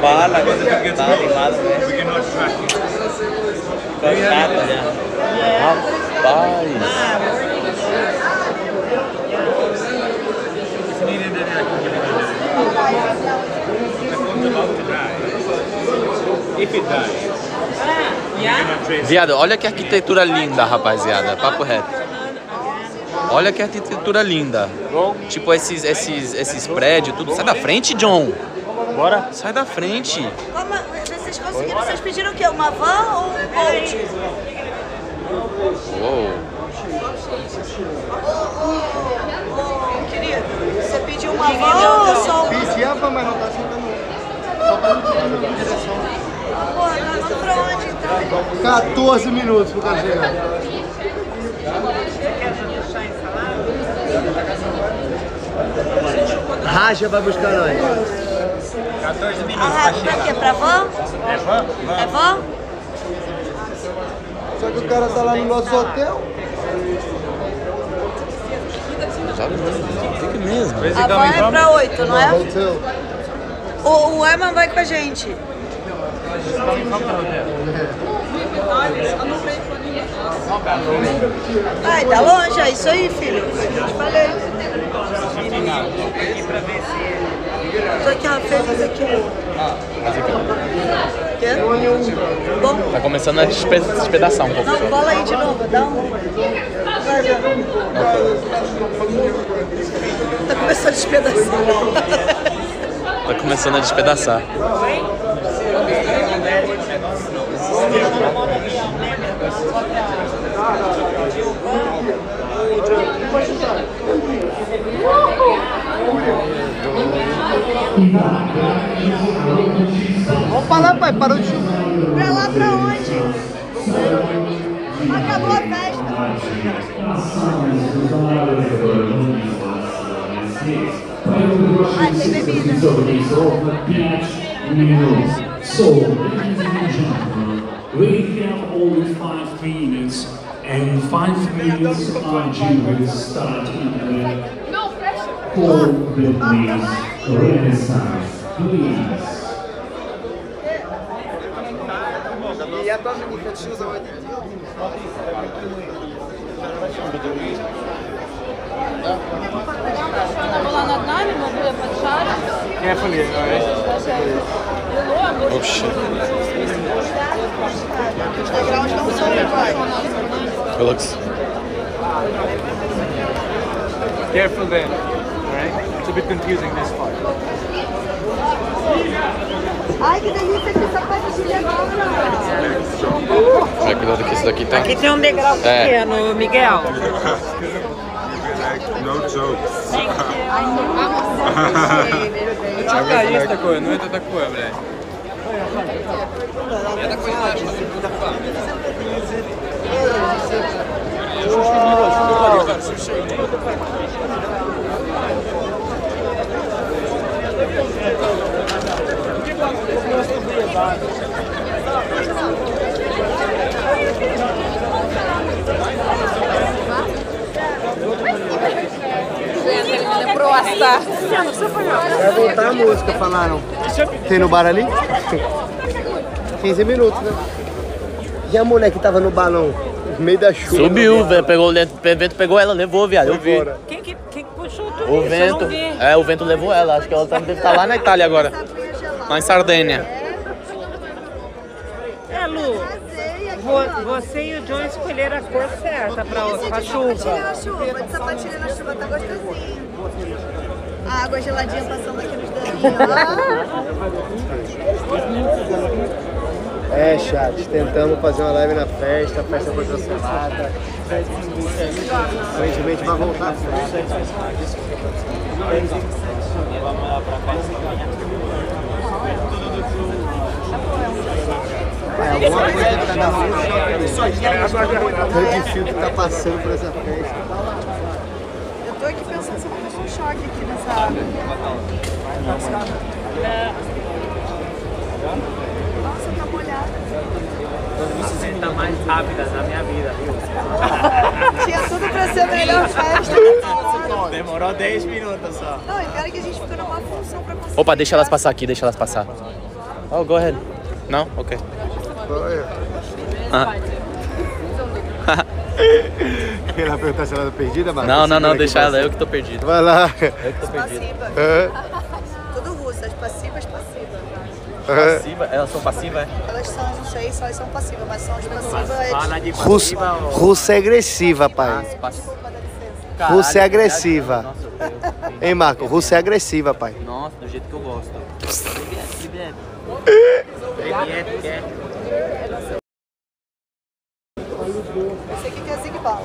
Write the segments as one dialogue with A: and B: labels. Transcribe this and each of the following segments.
A: Velho.
B: We cannot track it.
A: Coitado, né? Rapaz.
B: Trace it.
C: Viado, olha que arquitetura linda, rapaziada. Papo reto. Olha que arquitetura linda. Tipo esses, esses, esses prédios, tudo. Sai da frente, John.
A: Bora?
C: Sai da frente.
D: Como, vocês conseguiram? Vocês pediram o quê? Uma van ou um boat?
C: Uou.
D: Ô, querido, você pediu uma van ou só um...
E: Pisse a van, mas não tá sentando. Só pra não tirar na direção.
D: Porra, tá indo pra onde então?
E: 14 minutos pro cara chegar. Raja vai buscar nós.
B: 14 minutos
D: Ah,
B: pra
D: pra
B: chegar.
D: quê? Pra van?
B: É van?
D: É
B: Van.
E: Só que o cara tá lá no nosso hotel.
C: Mesmo. Fica mesmo.
D: A van é pra oito, não é? O, o Herman vai com a gente. Ai, tá longe, é isso aí, filho. Eu te falei. Tô aqui, ó, feliz aqui. Quê? Bom,
C: Tá começando a despe despedaçar um pouco.
D: não, cola aí de novo, dá um. Vai. Tá começando a despedaçar.
C: Tá começando a despedaçar.
E: Vamos parar, pai. Parou de chover.
D: Pra lá pra onde? Acabou a festa. Ah, tem bebida.
F: So, ladies and gentlemen, we have only five minutes, and five minutes RG will start in the four Vietnamese Renaissance. Please.
E: E a tua menina de tiozão aí dentro?
G: Була над нами, ми були під шаром.
B: Carefully, alright?
C: Oxi. Relax.
B: Careful then, alright? It's a bit confusing this part.
D: Ai, que delícia que sapatilha agora.
C: Vai, cuidado que esse daqui tem.
H: Aqui tem um degrau
C: É.
H: pequeno, Miguel.
I: No jokes.
A: Чекай, есть такое, но это такое, блядь.
G: Prosta.
E: Vai voltar a música, falaram. Tem no bar ali? 15 minutos, né? E a mulher que tava no balão, no meio da chuva?
C: Subiu, velho, pegou, o vento pegou ela, levou, viado, eu vi.
H: Quem que, quem que puxou tudo
C: o
H: isso?
C: Vento, é, o vento levou ela, acho que ela tá, deve estar lá na Itália agora, lá em Sardênia.
H: É, Lu, vo- você e o John escolheram a cor certa pra, pra chuva.
D: Sapatilha na chuva, de sapatilha na chuva, tá gostosinho. A água geladinha passando aqui nos dedinhos.
E: É, chat, tentamos fazer uma live na festa, a festa foi cancelada. Aparentemente vai voltar a festa. Vai, alguma coisa que tá dando muito choque. Tanto fio que tá passando por essa festa.
D: Eu tô aqui pensando se eu vou deixar um choque aqui nessa água. Nossa, tá molhada.
A: Você tá mais rápida na minha vida, viu?
D: Tinha tudo pra ser a melhor festa.
A: Demorou 10 minutos só.
D: Não, e pior que a gente ficou numa função pra conseguir.
C: Opa, deixa elas passar aqui, deixa elas passar. Oh, go ahead. Não? Ok. Ah.
E: Quer ela perguntar se ela tá perdida, Marcos?
C: Não, não, não, deixa ela, eu que tô perdido.
E: Vai lá.
C: Eu que tô perdido.
D: Passiva.
E: Hã?
D: Tudo russo, as passivas, passivas.
C: Passiva? Elas são passivas, é?
D: Elas são, não sei se elas são passivas, mas são as passivas. é
A: Fala de
E: Russo,
A: passiva ou-
E: russo é agressiva, pai.
D: Dá licença.
E: Russo é agressiva.
C: Nossa, eu-
E: Hein, Marco? Russo é agressiva, pai.
C: Nossa, do jeito que eu gosto.
A: Quer, quer.
D: Esse aqui que é Zig Bala.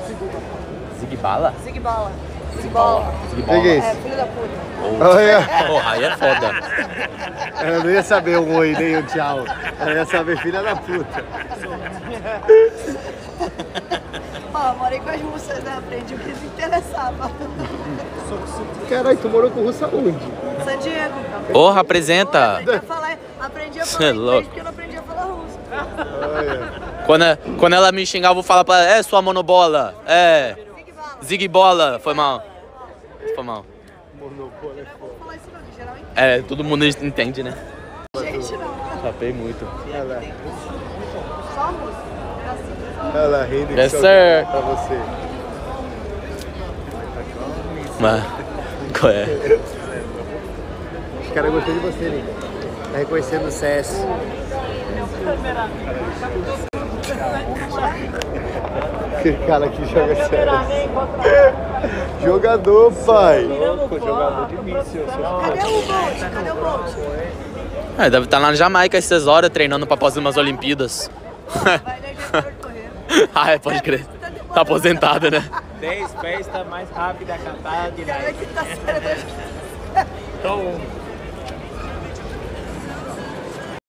C: Zig Bala?
D: Zig Bala. Zig Bala.
C: Zig
E: O que que é
D: É,
E: isso?
D: filho da puta.
E: Olha.
C: Porra, aí é foda.
E: Ela não ia saber um oi nem um tchau. Ela ia saber filha da puta.
D: Ó, eu morei com as russas, né? Aprendi o que se interessava.
E: Caralho, tu morou com russo aonde?
D: San Diego.
C: Porra, apresenta.
D: Aprendi a falar, aprendi a falar
C: é
D: inglês porque eu não aprendi.
C: Quando, quando ela me xingar, eu vou falar pra ela, é sua monobola. É.
D: Zig
C: bola. Foi mal. Foi mal.
D: Vou falar isso não, que geral entende.
C: É, todo mundo entende, né?
D: Gente, não.
C: Tapei muito.
D: Só a música. Era assim.
E: Olha lá, rindo
C: Yes,
E: de
C: sir.
E: pra você.
C: Mas. Qual é?
E: Os caras gostam de você, Nico. Tá reconhecendo o CS. Que cara que joga CS. Jogador, pai.
D: Cadê o Bolt? Cadê o Bolt?
C: É, deve estar lá na Jamaica essas horas treinando pra fazer umas Olimpíadas.
D: De
C: ah, é, pode crer. Tá aposentada, né?
A: 10 festas mais rápidas cantadas de
D: Cara,
A: night.
D: que tá sério.
A: Então.